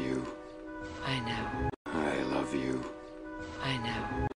you. I know. I love you. I know.